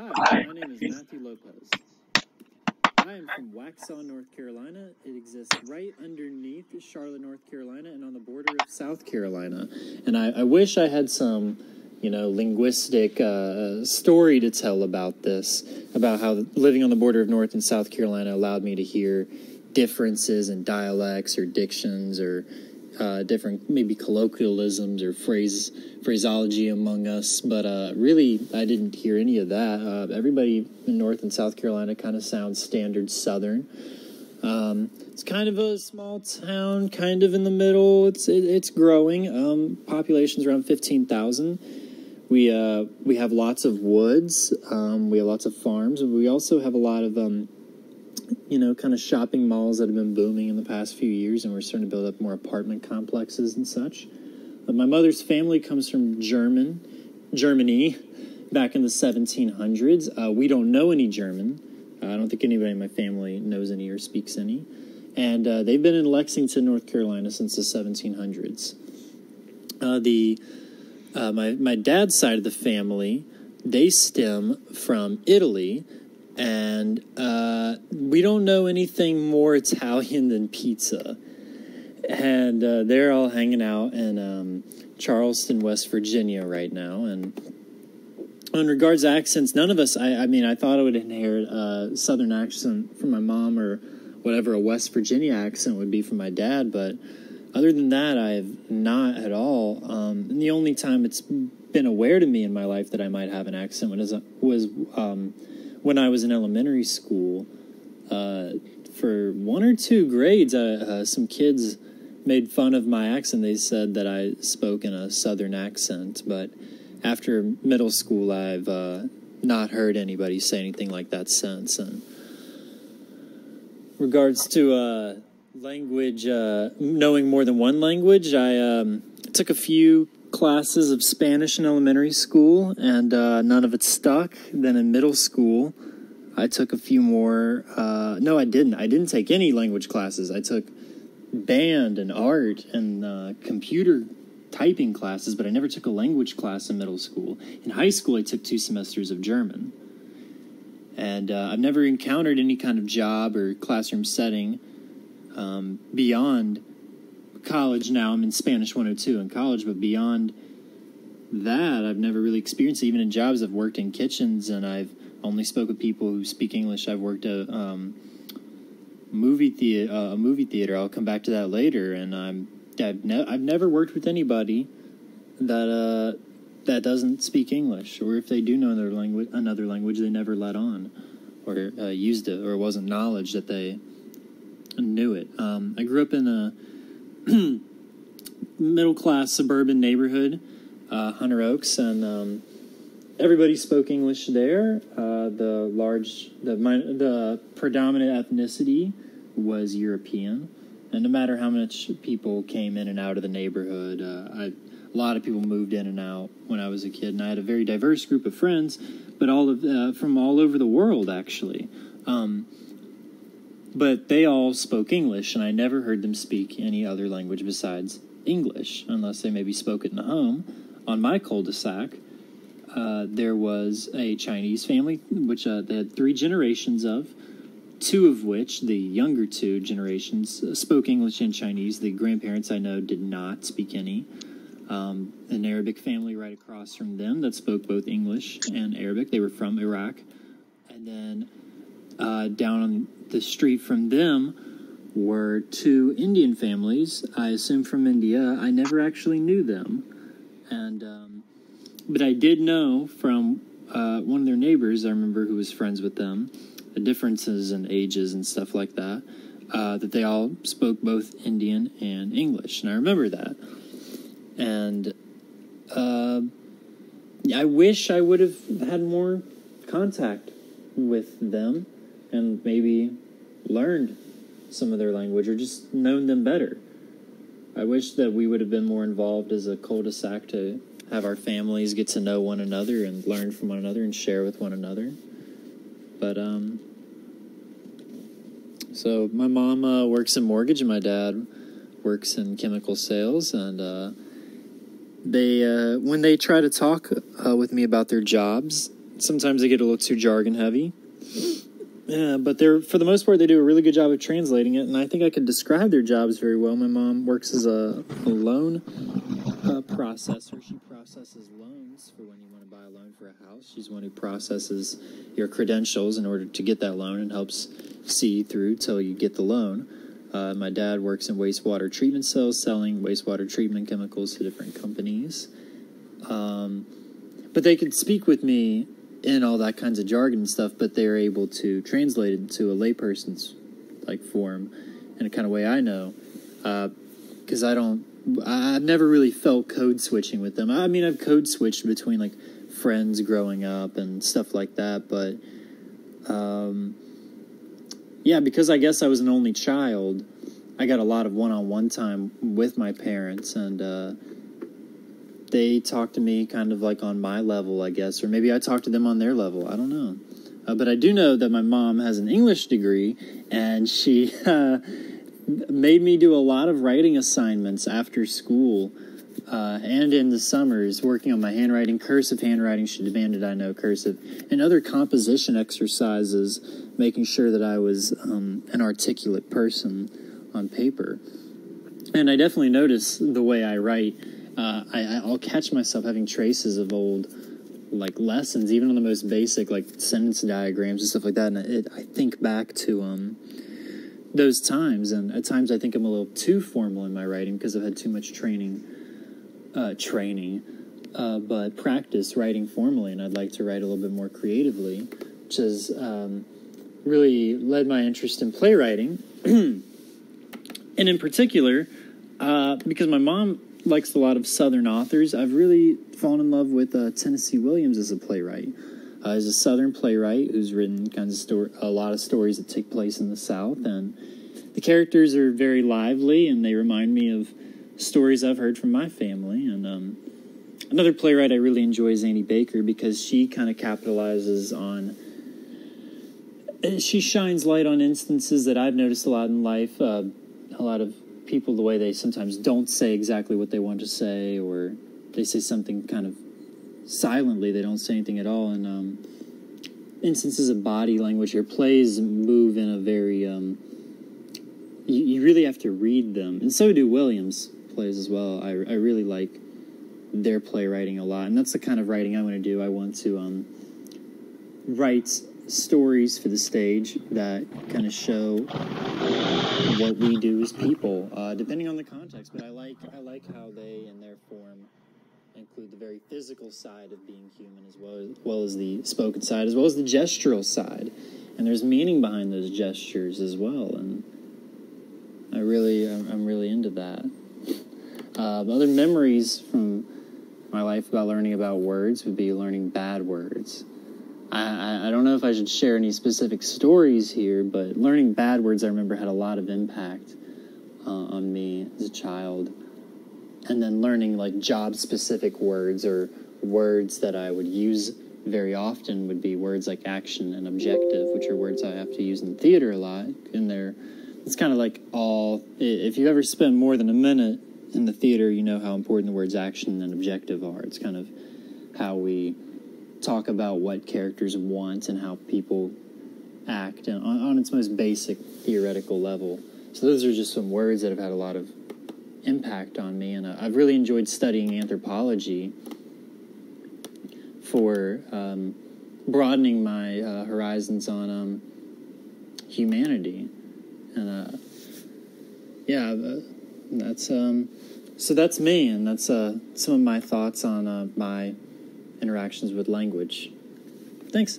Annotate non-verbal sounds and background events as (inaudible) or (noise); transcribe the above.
Hi, my name is Matthew Lopez. I am from Waxhaw, North Carolina. It exists right underneath Charlotte, North Carolina, and on the border of South Carolina. And I, I wish I had some, you know, linguistic uh, story to tell about this, about how living on the border of North and South Carolina allowed me to hear differences in dialects or dictions or uh, different maybe colloquialisms or phrase phraseology among us. But uh, really, I didn't hear any of that. Uh, everybody in North and South Carolina kind of sounds standard Southern. Um, it's kind of a small town, kind of in the middle. It's it, it's growing. Um, population's around fifteen thousand. We uh, we have lots of woods. Um, we have lots of farms, we also have a lot of um, you know, kind of shopping malls that have been booming in the past few years, and we're starting to build up more apartment complexes and such. But my mother's family comes from German, Germany, back in the 1700s. Uh, we don't know any German. Uh, I don't think anybody in my family knows any or speaks any. And uh, they've been in Lexington, North Carolina since the 1700s. Uh, the uh, my my dad's side of the family, they stem from Italy and uh, we don't know anything more Italian than pizza. And uh, they're all hanging out in um, Charleston, West Virginia right now. And in regards to accents, none of us, I, I mean, I thought I would inherit a Southern accent from my mom or whatever a West Virginia accent would be from my dad, but other than that, I have not at all. Um, and the only time it's been aware to me in my life that I might have an accent was, was um, when I was in elementary school, uh, for one or two grades, uh, uh, some kids made fun of my accent. They said that I spoke in a southern accent, but after middle school, I've uh, not heard anybody say anything like that since. And regards to uh, language, knowing more than one language, I um, took a few classes of Spanish in elementary school, and uh, none of it stuck. Then in middle school, I took a few more. Uh, no, I didn't. I didn't take any language classes. I took band and art and uh, computer typing classes, but I never took a language class in middle school. In high school, I took two semesters of German. And uh, I've never encountered any kind of job or classroom setting um, beyond college now. I'm in Spanish 102 in college, but beyond that, I've never really experienced it. Even in jobs, I've worked in kitchens and I've only spoke with people who speak English. I've worked at um, movie theater, uh, a movie theater. I'll come back to that later. And I'm I've, ne- I've never worked with anybody that uh, that doesn't speak English, or if they do know another language, another language, they never let on or uh, used it, or it wasn't knowledge that they knew it. Um, I grew up in a (clears throat) middle class suburban neighborhood, uh, Hunter Oaks, and um, everybody spoke English there. Uh, the large, the the predominant ethnicity was European, and no matter how much people came in and out of the neighborhood, uh, I, a lot of people moved in and out when I was a kid, and I had a very diverse group of friends, but all of uh, from all over the world actually. Um, but they all spoke English, and I never heard them speak any other language besides English, unless they maybe spoke it in the home. On my cul-de-sac, uh, there was a Chinese family, which uh, they had three generations of, two of which, the younger two generations, uh, spoke English and Chinese. The grandparents I know did not speak any. Um, an Arabic family right across from them that spoke both English and Arabic. They were from Iraq. And then uh, down on the street from them were two Indian families, I assume from India. I never actually knew them. And, um, but I did know from uh, one of their neighbors, I remember who was friends with them, the differences in ages and stuff like that, uh, that they all spoke both Indian and English. And I remember that. And uh, I wish I would have had more contact with them and maybe learned some of their language or just known them better. I wish that we would have been more involved as a cul-de-sac to have our families get to know one another and learn from one another and share with one another. But um so my mom uh, works in mortgage and my dad works in chemical sales and uh they uh, when they try to talk uh, with me about their jobs sometimes they get a little too jargon heavy. Yeah, but they're for the most part they do a really good job of translating it, and I think I could describe their jobs very well. My mom works as a, a loan uh, processor. She processes loans for when you want to buy a loan for a house. She's one who processes your credentials in order to get that loan and helps see through till you get the loan. Uh, my dad works in wastewater treatment cells, selling wastewater treatment chemicals to different companies. Um, but they could speak with me in all that kinds of jargon and stuff, but they're able to translate it into a layperson's like form in a kind of way I know, because uh, I don't. I've never really felt code switching with them. I mean, I've code switched between like friends growing up and stuff like that, but um, yeah, because I guess I was an only child, I got a lot of one-on-one time with my parents, and uh, they talk to me kind of like on my level, I guess, or maybe I talk to them on their level. I don't know. Uh, but I do know that my mom has an English degree, and she uh, made me do a lot of writing assignments after school uh, and in the summers, working on my handwriting, cursive handwriting. She demanded I know cursive, and other composition exercises, making sure that I was um, an articulate person on paper. And I definitely notice the way I write uh, I, I'll catch myself having traces of old like lessons, even on the most basic like sentence diagrams and stuff like that. And it, I think back to um, those times, and at times I think I'm a little too formal in my writing because I've had too much training, uh, training, uh, but practice writing formally, and I'd like to write a little bit more creatively, which has um, really led my interest in playwriting, (clears throat) and in particular, uh, because my mom likes a lot of Southern authors. I've really fallen in love with uh, Tennessee Williams as a playwright. Uh, he's a Southern playwright who's written kinds of story, a lot of stories that take place in the South, and the characters are very lively, and they remind me of stories I've heard from my family. And um, another playwright I really enjoy is Annie Baker because she kind of capitalizes on. Uh, she shines light on instances that I've noticed a lot in life. Uh, a lot of people the way they sometimes don't say exactly what they want to say, or they say something kind of silently. They don't say anything at all. And um, instances of body language here, plays move in a very. Um, you, you, really have to read them, and so do Williams plays as well. I, I really like their playwriting a lot, and that's the kind of writing I want to do. I want to um, write stories for the stage that kind of show what we do as people, uh, depending on the context. But I like I like how they, in their form, include the very physical side of being human, as well as, well as the spoken side, as well as the gestural side. And there's meaning behind those gestures as well, and I really I'm really into that. Uh, other memories from my life about learning about words would be learning bad words. I, I don't know if I should share any specific stories here, but learning bad words I remember had a lot of impact uh, on me as a child. And then learning like job specific words or words that I would use very often would be words like action and objective, which are words I have to use in theater a lot. And they're, it's kind of like all, if you ever spend more than a minute in the theater, you know how important the words action and objective are. It's kind of how we talk about what characters want and how people act and on, on its most basic theoretical level. So those are just some words that have had a lot of impact on me, and uh, I've really enjoyed studying anthropology for um, broadening my uh, horizons on um, humanity, and uh, yeah, uh, that's um, so that's me, and that's uh, some of my thoughts on uh, my interactions with language. Thanks.